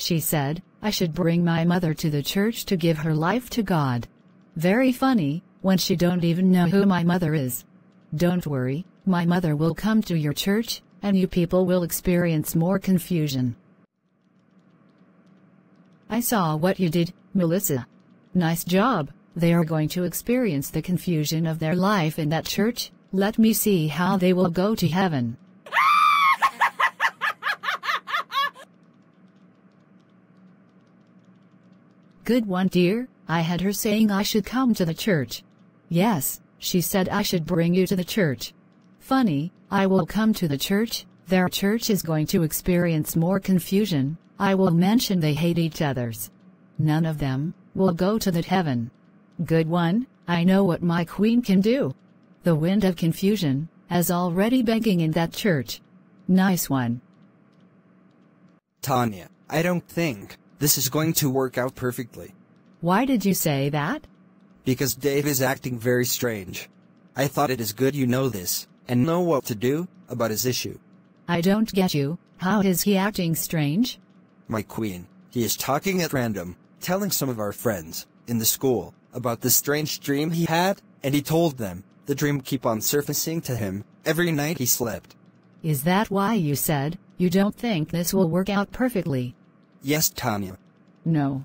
She said, I should bring my mother to the church to give her life to God. Very funny, when she don't even know who my mother is. Don't worry, my mother will come to your church, and you people will experience more confusion. I saw what you did, Melissa. Nice job, they are going to experience the confusion of their life in that church, let me see how they will go to heaven. Good one dear, I had her saying I should come to the church. Yes, she said I should bring you to the church. Funny, I will come to the church, their church is going to experience more confusion, I will mention they hate each others. None of them will go to that heaven. Good one, I know what my queen can do. The wind of confusion is already begging in that church. Nice one. Tanya, I don't think this is going to work out perfectly. Why did you say that? Because Dave is acting very strange. I thought it is good you know this, and know what to do about his issue. I don't get you, how is he acting strange? My queen, he is talking at random, telling some of our friends, in the school, about the strange dream he had, and he told them, the dream keep on surfacing to him, every night he slept. Is that why you said, you don't think this will work out perfectly? Yes, Tanya. No.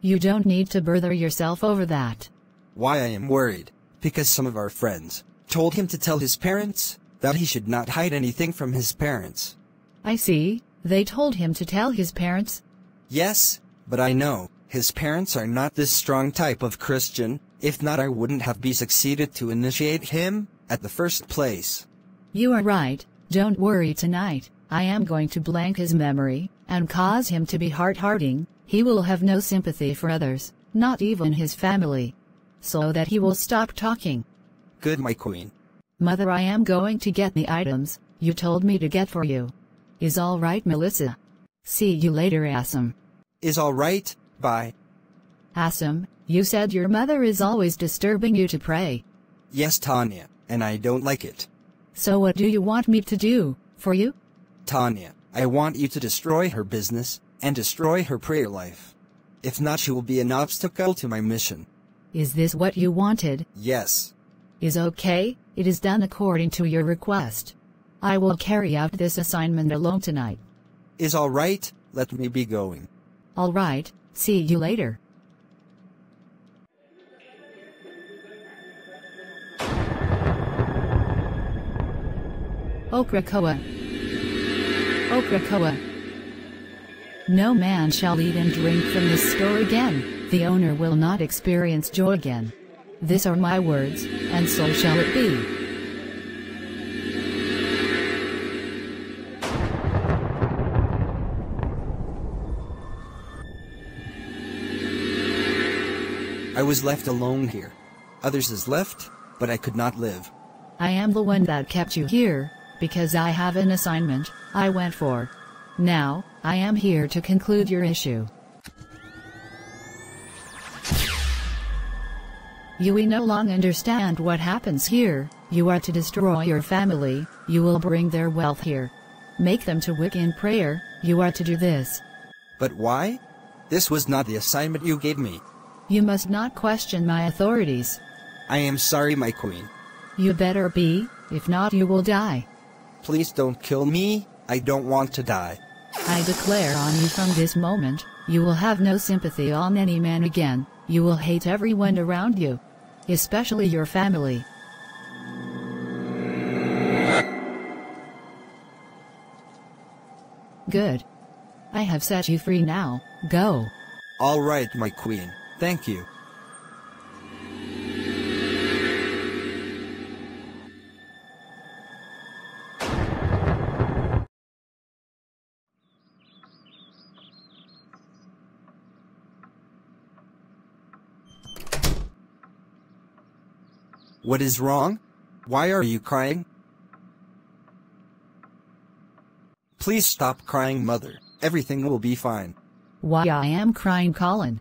You don't need to bother yourself over that. Why I am worried, because some of our friends told him to tell his parents that he should not hide anything from his parents. I see, they told him to tell his parents? Yes, but I know, his parents are not this strong type of Christian, if not I wouldn't have be succeeded to initiate him, at the first place. You are right, don't worry tonight, I am going to blank his memory, and cause him to be heart-hardening, he will have no sympathy for others, not even his family. So that he will stop talking. Good my queen. Mother I am going to get the items, you told me to get for you. Is alright Melissa. See you later Assam. Is alright, bye. Assam, you said your mother is always disturbing you to pray. Yes Tanya, and I don't like it. So what do you want me to do, for you? Tanya, I want you to destroy her business, and destroy her prayer life. If not she will be an obstacle to my mission. Is this what you wanted? Yes. Is okay, it is done according to your request. I will carry out this assignment alone tonight. Is alright, let me be going. Alright, see you later. Okrakoa. Okrakoa. No man shall eat and drink from this store again, the owner will not experience joy again. This are my words, and so shall it be. I was left alone here. Others is left, but I could not live. I am the one that kept you here, because I have an assignment I went for. Now, I am here to conclude your issue. You we no longer understand what happens here, you are to destroy your family, you will bring their wealth here. Make them to wick in prayer, you are to do this. But why? This was not the assignment you gave me. You must not question my authorities. I am sorry my queen. You better be, if not you will die. Please don't kill me, I don't want to die. I declare on you from this moment, you will have no sympathy on any man again, you will hate everyone around you. Especially your family. Good. I have set you free now, go. All right, my queen. Thank you. What is wrong? Why are you crying? Please stop crying, mother. Everything will be fine. Why I am crying Colin.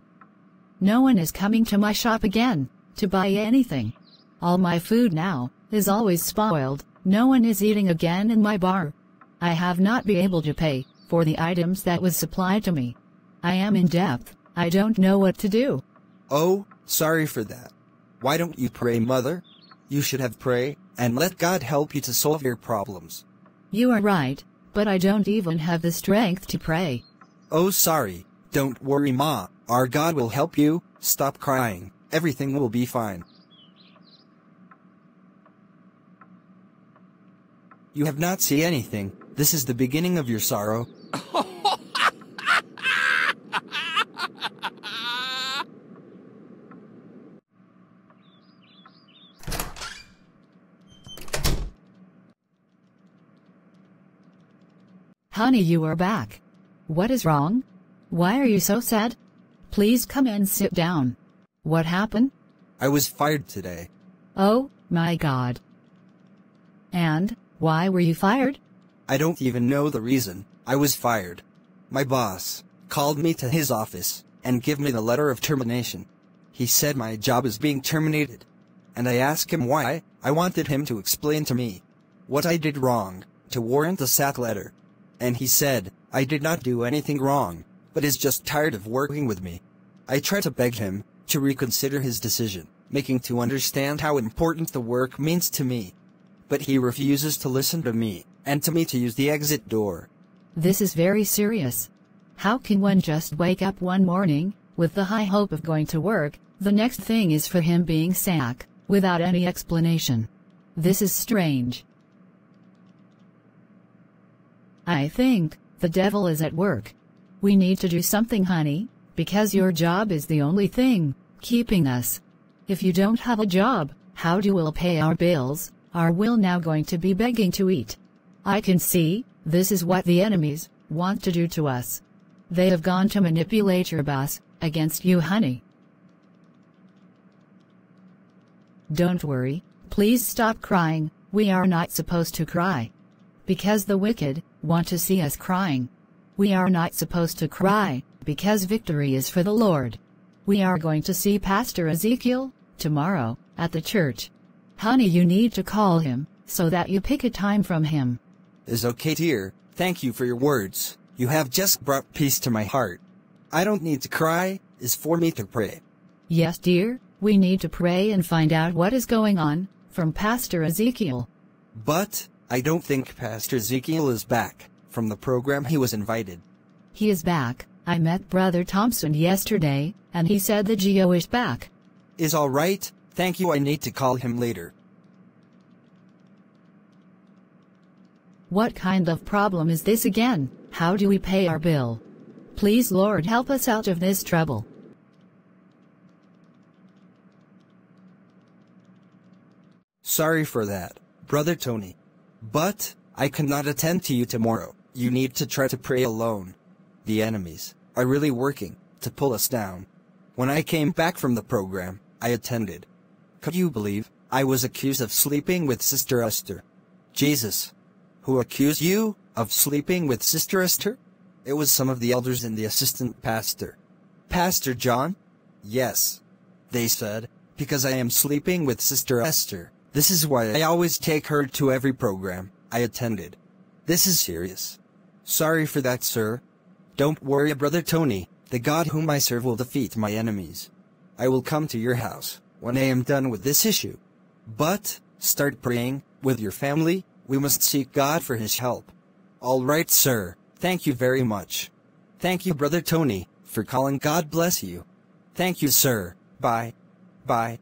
No one is coming to my shop again, to buy anything. All my food now, is always spoiled, no one is eating again in my bar. I have not been able to pay, for the items that was supplied to me. I am in depth, I don't know what to do. Oh, sorry for that. Why don't you pray, Mother? You should have pray, and let God help you to solve your problems. You are right, but I don't even have the strength to pray. Oh, sorry. Don't worry, Ma. Our God will help you. Stop crying. Everything will be fine. You have not seen anything. This is the beginning of your sorrow. Honey, you are back. What is wrong? Why are you so sad? Please come and sit down. What happened? I was fired today. Oh, my God. And, why were you fired? I don't even know the reason. I was fired. My boss called me to his office and gave me the letter of termination. He said my job is being terminated. And I asked him why. I wanted him to explain to me what I did wrong to warrant the sack letter. And he said, I did not do anything wrong, but is just tired of working with me. I tried to beg him to reconsider his decision, making to understand how important the work means to me. But he refuses to listen to me, and to me to use the exit door. This is very serious. How can one just wake up one morning, with the high hope of going to work, the next thing is for him being sacked, without any explanation? This is strange. I think, the devil is at work. We need to do something honey, because your job is the only thing, keeping us. If you don't have a job, how do we'll pay our bills, are we now going to be begging to eat? I can see, this is what the enemies, want to do to us. They have gone to manipulate your boss, against you honey. Don't worry, please stop crying, we are not supposed to cry. Because the wicked, want to see us crying. We are not supposed to cry, because victory is for the Lord. We are going to see Pastor Ezekiel, tomorrow, at the church. Honey, you need to call him, so that you pick a time from him. Is okay, dear. Thank you for your words. You have just brought peace to my heart. I don't need to cry, is for me to pray. Yes, dear, we need to pray and find out what is going on, from Pastor Ezekiel. But, I don't think Pastor Ezekiel is back from the program he was invited. He is back. I met Brother Thompson yesterday, and he said the G.O. is back. Is all right, thank you I need to call him later. What kind of problem is this again? How do we pay our bill? Please Lord help us out of this trouble. Sorry for that, Brother Tony. But, I cannot attend to you tomorrow. You need to try to pray alone. The enemies are really working to pull us down. When I came back from the program, I attended. Could you believe I was accused of sleeping with Sister Esther? Jesus. Who accused you of sleeping with Sister Esther? It was some of the elders and the assistant pastor. Pastor John? Yes. They said, because I am sleeping with Sister Esther, this is why I always take her to every program I attended. This is serious. Sorry for that, sir. Don't worry, Brother Tony. The God whom I serve will defeat my enemies. I will come to your house when I am done with this issue. But, start praying, with your family, we must seek God for his help. All right, sir. Thank you very much. Thank you, Brother Tony, for calling. God bless you. Thank you, sir. Bye. Bye.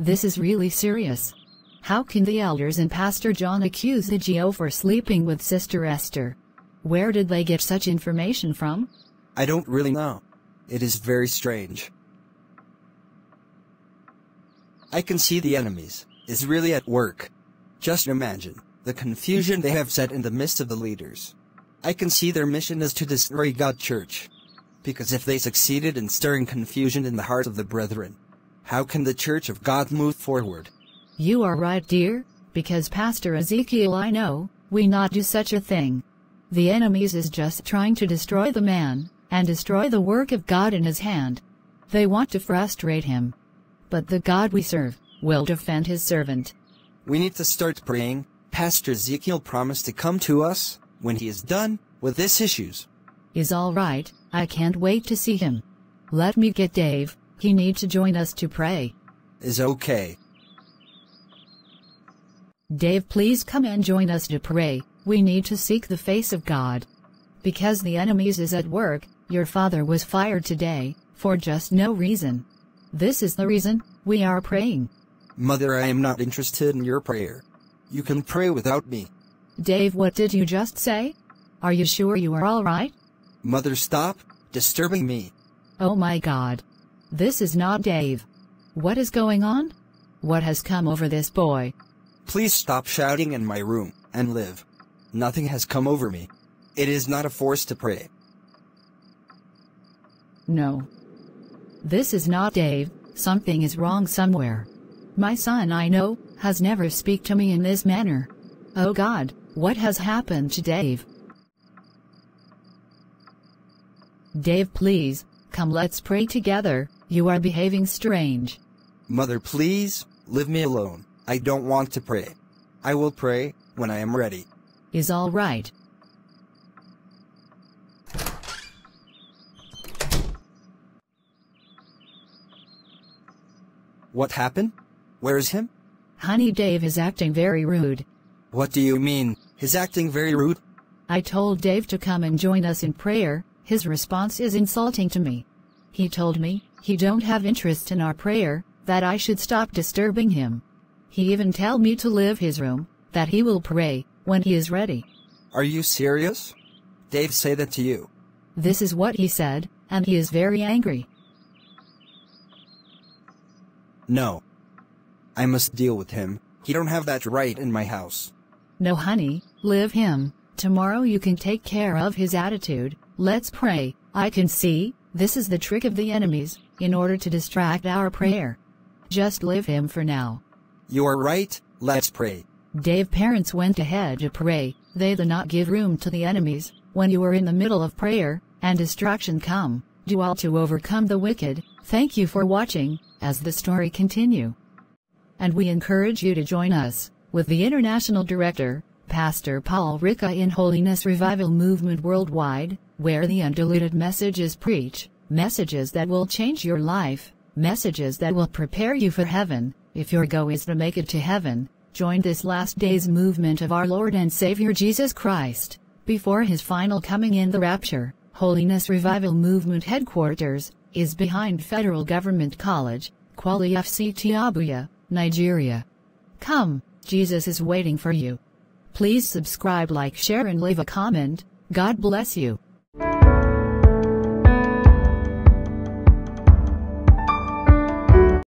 This is really serious. How can the elders and Pastor John accuse the G.O. for sleeping with Sister Esther? Where did they get such information from? I don't really know. It is very strange. I can see the enemies is really at work. Just imagine the confusion they have set in the midst of the leaders. I can see their mission is to destroy God Church. Because if they succeeded in stirring confusion in the heart of the brethren, how can the Church of God move forward? You are right, dear, because Pastor Ezekiel I know, we not do such a thing. The enemies is just trying to destroy the man, and destroy the work of God in his hand. They want to frustrate him. But the God we serve, will defend his servant. We need to start praying. Pastor Ezekiel promised to come to us, when he is done with this issues. Is all right, I can't wait to see him. Let me get Dave, he needs to join us to pray. Is okay. Dave, please come and join us to pray. We need to seek the face of God. Because the enemies is at work, your father was fired today, for just no reason. This is the reason, we are praying. Mother, I am not interested in your prayer. You can pray without me. Dave, what did you just say? Are you sure you are alright? Mother, stop disturbing me. Oh my god. This is not Dave. What is going on? What has come over this boy? Please stop shouting in my room and live. Nothing has come over me. It is not a force to pray. No. This is not Dave, something is wrong somewhere. My son I know, has never speak to me in this manner. Oh God, what has happened to Dave? Dave please, come let's pray together, you are behaving strange. Mother, please, leave me alone. I don't want to pray. I will pray when I am ready. Is all right. What happened? Where is him? Honey Dave is acting very rude. What do you mean? He's acting very rude? I told Dave to come and join us in prayer, his response is insulting to me. He told me, he don't have interest in our prayer, that I should stop disturbing him. He even tell me to leave his room, that he will pray, when he is ready. Are you serious? Dave say that to you. This is what he said, and he is very angry. No. I must deal with him. He don't have that right in my house. No honey, leave him. Tomorrow you can take care of his attitude. Let's pray. I can see, this is the trick of the enemies, in order to distract our prayer. Just leave him for now. You are right, let's pray. Dave parents went ahead to pray, they do not give room to the enemies, when you are in the middle of prayer, and distraction come, do all to overcome the wicked, thank you for watching, as the story continue. And we encourage you to join us, with the International Director, Pastor Paul Rika in Holiness Revival Movement Worldwide, where the undiluted message is messages that will change your life, messages that will prepare you for heaven, if your goal is to make it to heaven, join this last days movement of our Lord and Savior Jesus Christ, before his final coming in the rapture. Holiness Revival Movement headquarters is behind Federal Government College, Kwali FCT Abuja, Nigeria. Come, Jesus is waiting for you. Please subscribe, like, share, and leave a comment. God bless you.